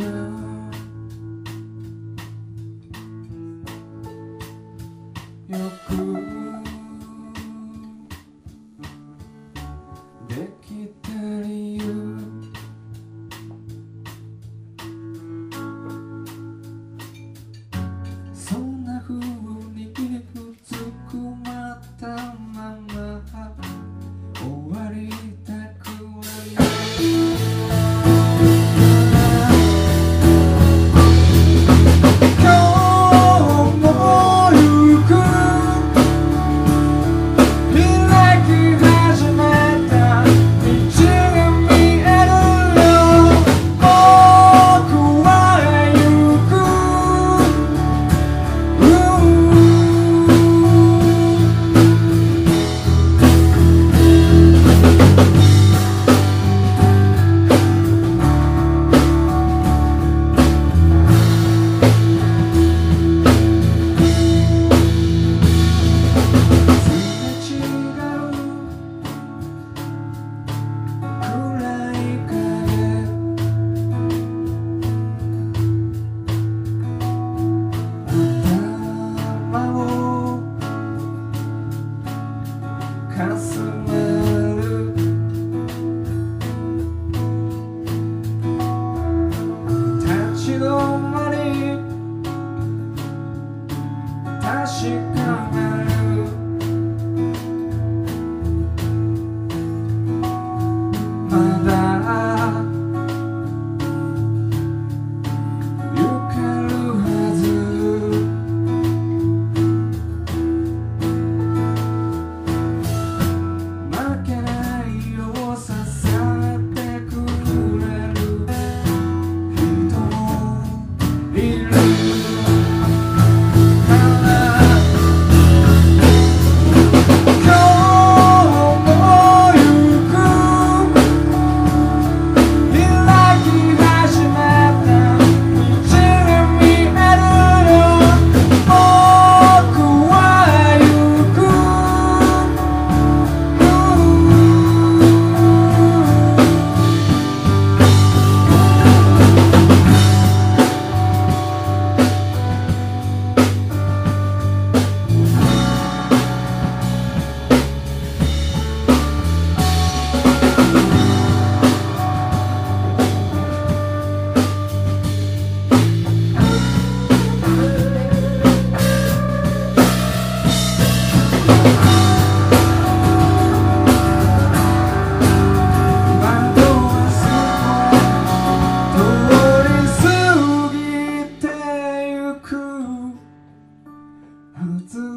You're good.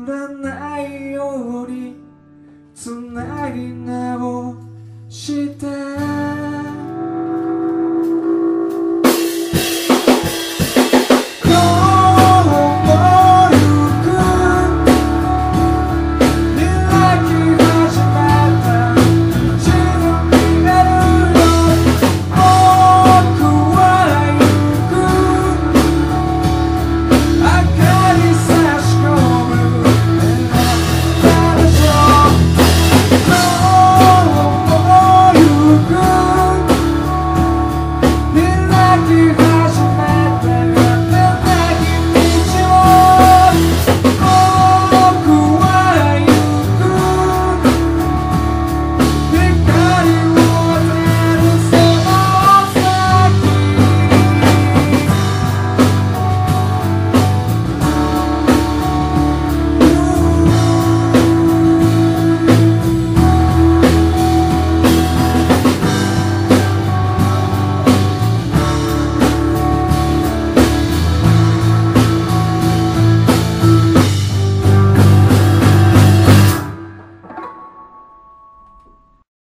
らないように繋なぎ直して